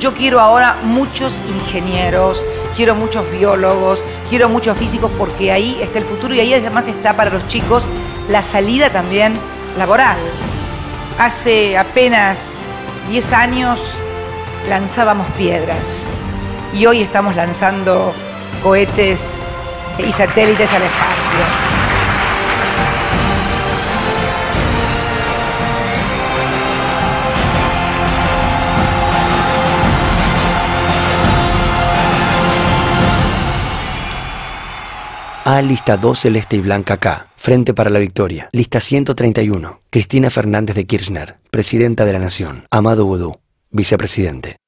Yo quiero ahora muchos ingenieros, quiero muchos biólogos, quiero muchos físicos porque ahí está el futuro y ahí además está para los chicos la salida también laboral. Hace apenas 10 años lanzábamos piedras y hoy estamos lanzando cohetes y satélites al espacio. A lista 2 celeste y blanca K, Frente para la Victoria. Lista 131, Cristina Fernández de Kirchner, Presidenta de la Nación. Amado Vudú, Vicepresidente.